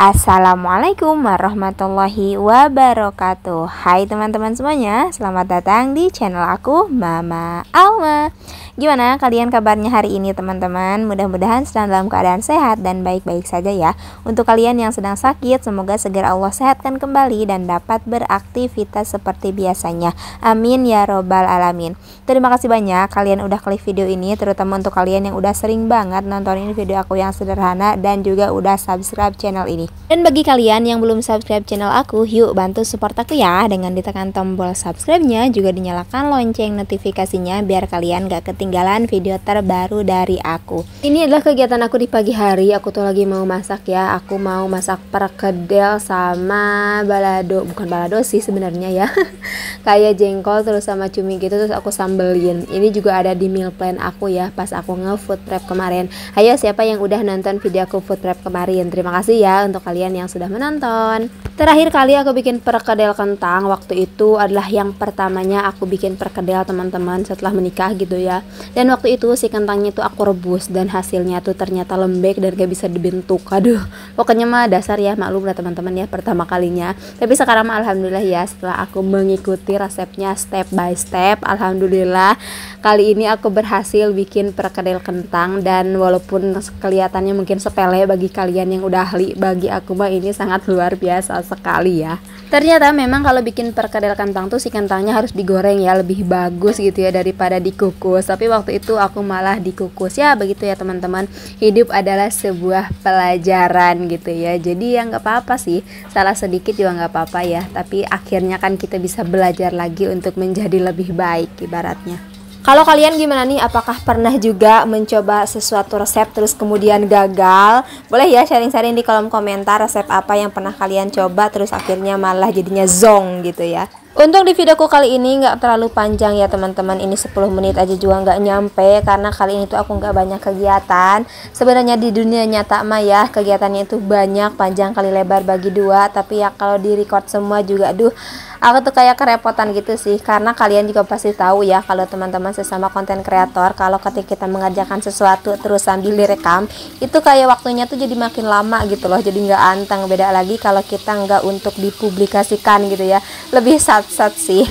Assalamualaikum warahmatullahi wabarakatuh. Hai teman-teman semuanya Selamat datang di channel aku Mama Alma Gimana kalian kabarnya hari ini teman-teman? Mudah-mudahan sedang dalam keadaan sehat dan baik-baik saja ya. Untuk kalian yang sedang sakit Semoga segera Allah sehatkan kembali Dan dapat beraktivitas seperti biasanya. Amin ya robbal alamin. Terima kasih banyak kalian udah klik video ini Terutama untuk kalian yang udah sering banget nontonin video aku yang sederhana Dan juga udah subscribe channel ini. Dan bagi kalian yang belum subscribe channel aku, yuk bantu support aku ya dengan ditekan tombol subscribe-nya, juga dinyalakan lonceng notifikasinya biar kalian gak ketinggalan video terbaru dari aku. Ini adalah kegiatan aku di pagi hari, aku tuh lagi mau masak ya, aku mau masak perkedel sama balado, bukan balado sih sebenarnya ya. Kayak jengkol terus sama cumi gitu terus aku sambelin. Ini juga ada di meal plan aku ya pas aku nge-food prep kemarin. Ayo siapa yang udah nonton video aku food prep kemarin? Terima kasih ya untuk kalian yang sudah menonton. Terakhir kali aku bikin perkedel kentang waktu itu adalah yang pertamanya aku bikin perkedel teman-teman setelah menikah gitu ya. Dan waktu itu si kentangnya itu aku rebus dan hasilnya tuh ternyata lembek dan gak bisa dibentuk. Aduh, pokoknya mah dasar ya maklum lah teman-teman ya pertama kalinya. Tapi sekarang mah alhamdulillah ya setelah aku mengikuti resepnya step by step, alhamdulillah kali ini aku berhasil bikin perkedel kentang dan walaupun kelihatannya mungkin sepele bagi kalian yang udah ahli bagi bagi aku mah ini sangat luar biasa sekali ya. Ternyata memang kalau bikin perkedel kentang tuh si kentangnya harus digoreng ya lebih bagus gitu ya daripada dikukus. Tapi waktu itu aku malah dikukus. Ya begitu ya teman-teman. Hidup adalah sebuah pelajaran gitu ya. Jadi ya nggak apa-apa sih. Salah sedikit juga nggak apa-apa ya. Tapi akhirnya kan kita bisa belajar lagi untuk menjadi lebih baik ibaratnya kalau kalian gimana nih? Apakah pernah juga mencoba sesuatu resep terus kemudian gagal? Boleh ya sharing-sharing di kolom komentar resep apa yang pernah kalian coba terus akhirnya malah jadinya zong gitu ya. Untuk di videoku kali ini nggak terlalu panjang ya teman-teman Ini 10 menit aja juga nggak nyampe Karena kali ini tuh aku nggak banyak kegiatan Sebenarnya di dunia nyata mah ya Kegiatannya itu banyak panjang kali lebar bagi dua Tapi ya kalau di record semua juga aduh aku tuh kayak kerepotan gitu sih karena kalian juga pasti tahu ya kalau teman-teman sesama konten kreator kalau ketika kita mengajarkan sesuatu terus sambil direkam itu kayak waktunya tuh jadi makin lama gitu loh jadi nggak anteng. Beda lagi kalau kita nggak untuk dipublikasikan gitu ya. Lebih sat-sat sih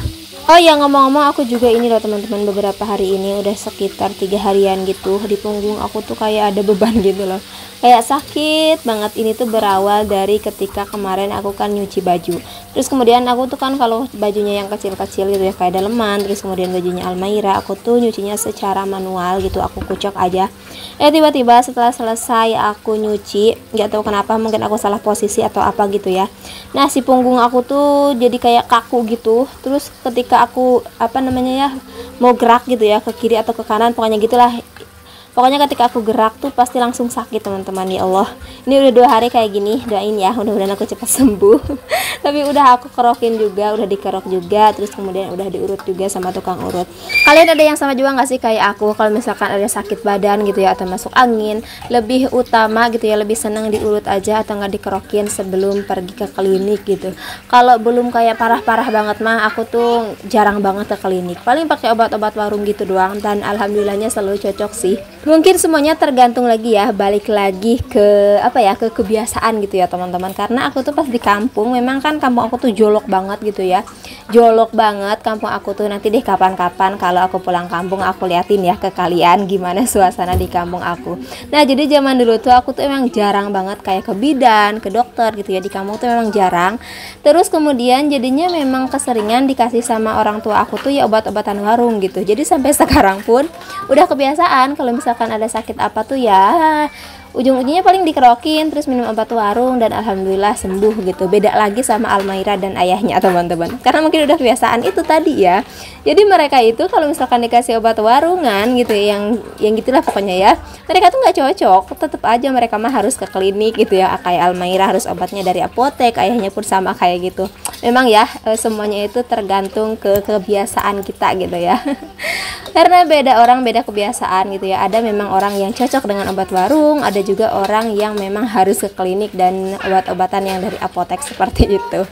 Oh ya ngomong-ngomong aku juga ini loh teman-teman beberapa hari ini udah sekitar tiga harian gitu di punggung. Aku tuh kayak ada beban gitu loh. Kayak sakit banget. Ini tuh berawal dari ketika kemarin aku kan nyuci baju. Terus kemudian aku tuh kan kalau bajunya yang kecil-kecil gitu ya kayak daleman. Terus kemudian bajunya Almaira aku tuh nyucinya secara manual gitu. Aku kucok aja. Eh tiba-tiba setelah selesai aku nyuci nggak tahu kenapa mungkin aku salah posisi atau apa gitu ya. Nah si punggung aku tuh jadi kayak kaku gitu. Terus ketika aku apa namanya ya mau gerak gitu ya ke kiri atau ke kanan pokoknya gitulah. Pokoknya ketika aku gerak tuh pasti langsung sakit teman-teman ya Allah. Ini udah dua hari kayak gini doain ya mudah-mudahan aku cepat sembuh tapi udah aku kerokin juga udah dikerok juga terus kemudian udah diurut juga sama tukang urut. Kalian ada yang sama juga nggak sih kayak aku? Kalau misalkan ada sakit badan gitu ya atau masuk angin lebih utama gitu ya lebih seneng diurut aja atau nggak dikerokin sebelum pergi ke klinik gitu. Kalau belum kayak parah-parah banget mah aku tuh jarang banget ke klinik. Paling pakai obat-obat warung gitu doang dan alhamdulillahnya selalu cocok sih. Mungkin semuanya tergantung lagi ya balik lagi ke apa ya ke kebiasaan gitu ya teman-teman. Karena aku tuh pas di kampung memang kan kampung aku tuh jolok banget gitu ya. Jolok banget kampung aku tuh. Nanti deh kapan-kapan kalau aku pulang kampung aku liatin ya ke kalian gimana suasana di kampung aku. Nah jadi zaman dulu tuh aku tuh emang jarang banget kayak ke bidan ke dokter gitu ya. Di kampung tuh memang jarang. Terus kemudian jadinya memang keseringan dikasih sama orang tua aku tuh ya obat-obatan warung gitu. Jadi sampai sekarang pun udah kebiasaan kalau misalkan ada sakit apa tuh ya ujung-ujungnya paling dikerokin terus minum obat warung dan alhamdulillah sembuh gitu. Beda lagi sama Almaira dan ayahnya teman-teman. Karena mungkin udah kebiasaan itu tadi ya. Jadi mereka itu kalau misalkan dikasih obat warungan gitu ya, yang yang gitulah pokoknya ya mereka tuh nggak cocok. Tetap aja mereka mah harus ke klinik gitu ya. Kayak Almaira harus obatnya dari apotek ayahnya pun sama kayak gitu. Memang ya eh, semuanya itu tergantung ke kebiasaan kita gitu ya. Karena beda orang beda kebiasaan gitu ya. Ada memang orang yang cocok dengan obat warung ada ada juga orang yang memang harus ke klinik dan obat-obatan yang dari apotek seperti itu.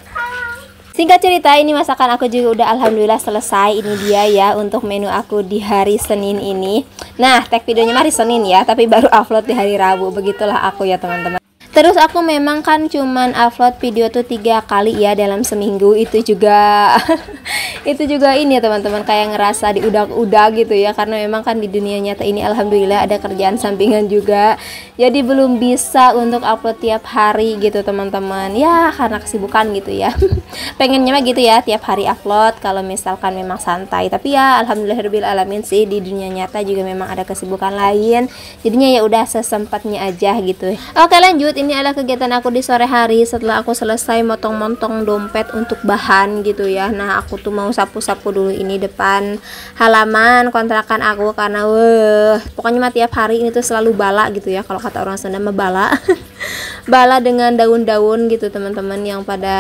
Singkat cerita ini masakan aku juga udah alhamdulillah selesai. Ini dia ya untuk menu aku di hari Senin ini. Nah tag videonya hari Senin ya Tapi baru upload di hari Rabu. Begitulah aku ya teman-teman terus aku memang kan cuman upload video tuh tiga kali ya dalam seminggu. Itu juga itu juga ini ya teman-teman kayak ngerasa diudak-udak gitu ya. Karena memang kan di dunia nyata ini alhamdulillah ada kerjaan sampingan juga. Jadi belum bisa untuk upload tiap hari gitu teman-teman. Ya karena kesibukan gitu ya. Pengennya mah gitu ya tiap hari upload kalau misalkan memang santai. Tapi ya alhamdulillah alamin sih di dunia nyata juga memang ada kesibukan lain. Jadinya ya udah sesempatnya aja gitu. Oke lanjut. Ini ini adalah kegiatan aku di sore hari setelah aku selesai motong-motong dompet untuk bahan gitu ya. Nah aku tuh mau sapu-sapu dulu ini depan halaman kontrakan aku karena weh pokoknya mah tiap hari ini tuh selalu bala gitu ya kalau kata orang Sunda mah bala bala dengan daun-daun gitu teman-teman yang pada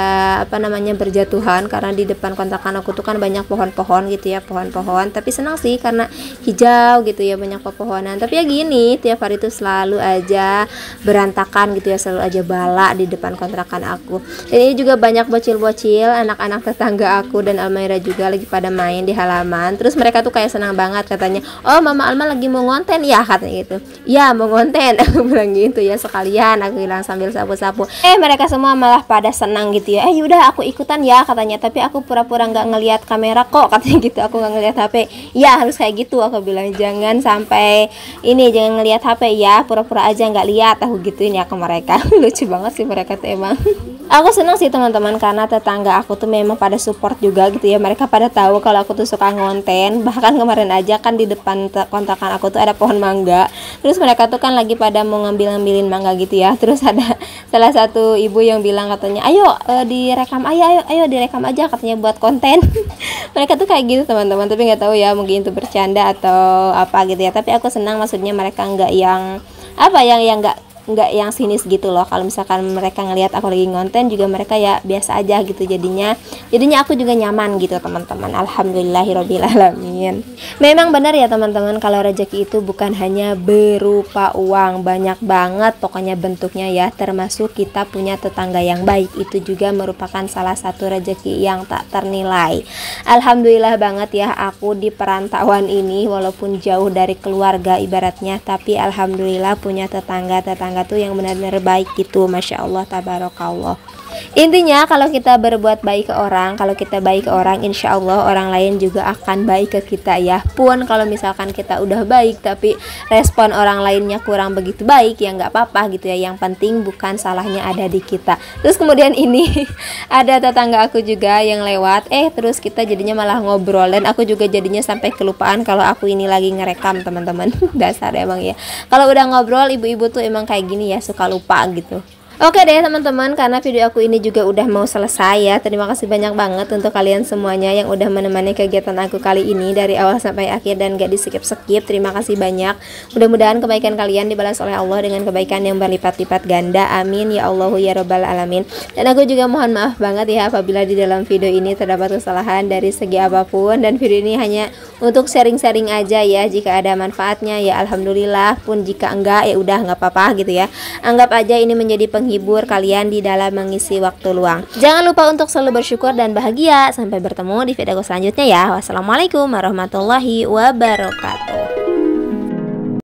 apa namanya berjatuhan. Karena di depan kontrakan aku tuh kan banyak pohon-pohon gitu ya pohon-pohon. Tapi senang sih karena hijau gitu ya banyak pepohonan. Tapi ya gini tiap hari tuh selalu aja berantakan gitu ya selalu aja bala di depan kontrakan aku. Dan ini juga banyak bocil-bocil anak-anak tetangga aku dan Almaira juga lagi pada main di halaman. Terus mereka tuh kayak senang banget katanya oh mama Alma lagi mau ngonten. Ya katanya gitu. Ya mau ngonten. Aku bilang gitu ya sekalian. Aku bilang sambil sapu-sapu. Eh mereka semua malah pada senang gitu ya. Eh yaudah aku ikutan ya katanya. Tapi aku pura-pura nggak ngelihat kamera kok katanya gitu. Aku nggak ngelihat HP ya harus kayak gitu. Aku bilang jangan sampai ini jangan ngelihat HP ya. Pura-pura aja nggak lihat. Aku gituin ya ke mereka. Lucu banget sih mereka tuh emang. Aku senang sih teman-teman karena tetangga aku tuh memang pada support juga gitu ya. Mereka pada tahu kalau aku tuh suka ngonten. Bahkan kemarin aja kan di depan kontrakan aku tuh ada pohon mangga. Terus mereka tuh kan lagi pada mau ngambil-ngambilin mangga gitu ya. Terus ada salah satu ibu yang bilang katanya ayo uh, direkam ayo ayo ayo direkam aja katanya buat konten. Mereka tuh kayak gitu teman-teman tapi nggak tahu ya mungkin itu bercanda atau apa gitu ya. Tapi aku senang maksudnya mereka nggak yang apa yang yang nggak nggak yang sinis gitu loh. Kalau misalkan mereka ngelihat aku lagi ngonten juga mereka ya biasa aja gitu jadinya. Jadinya aku juga nyaman gitu teman-teman. Alhamdulillahirobbilalamin memang benar ya teman-teman kalau rezeki itu bukan hanya berupa uang. Banyak banget pokoknya bentuknya ya. Termasuk kita punya tetangga yang baik. Itu juga merupakan salah satu rezeki yang tak ternilai. Alhamdulillah banget ya aku di perantauan ini. Walaupun jauh dari keluarga ibaratnya. Tapi alhamdulillah punya tetangga-tetangga tetangga tuh yang benar-benar baik gitu Masya Allah tabarakallah Intinya kalau kita berbuat baik ke orang Kalau kita baik ke orang insya Allah orang lain juga akan baik ke kita ya. Pun kalau misalkan kita udah baik Tapi respon orang lainnya kurang begitu baik Ya nggak apa-apa gitu ya. Yang penting bukan salahnya ada di kita. Terus kemudian ini ada tetangga aku juga yang lewat. Eh terus kita jadinya malah ngobrol. Dan aku juga jadinya sampai kelupaan Kalau aku ini lagi ngerekam teman-teman. Dasar emang ya. Kalau udah ngobrol ibu-ibu tuh emang kayak gini ya Suka lupa gitu Oke deh teman-teman karena video aku ini juga udah mau selesai ya. Terima kasih banyak banget untuk kalian semuanya yang udah menemani kegiatan aku kali ini Dari awal sampai akhir dan gak di skip-skip Terima kasih banyak. Mudah-mudahan kebaikan kalian dibalas oleh Allah dengan kebaikan yang berlipat-lipat ganda. Amin. Ya Allah ya Robbal Alamin. Dan aku juga mohon maaf banget ya apabila di dalam video ini terdapat kesalahan dari segi apa pun. Dan video ini hanya untuk sharing-sharing aja ya Jika ada manfaatnya ya Alhamdulillah. Pun jika enggak ya udah nggak apa-apa gitu ya. Anggap aja ini menjadi peng menghibur kalian di dalam mengisi waktu luang. Jangan lupa untuk selalu bersyukur dan bahagia. Sampai bertemu di video selanjutnya ya. Wassalamualaikum warahmatullahi wabarakatuh.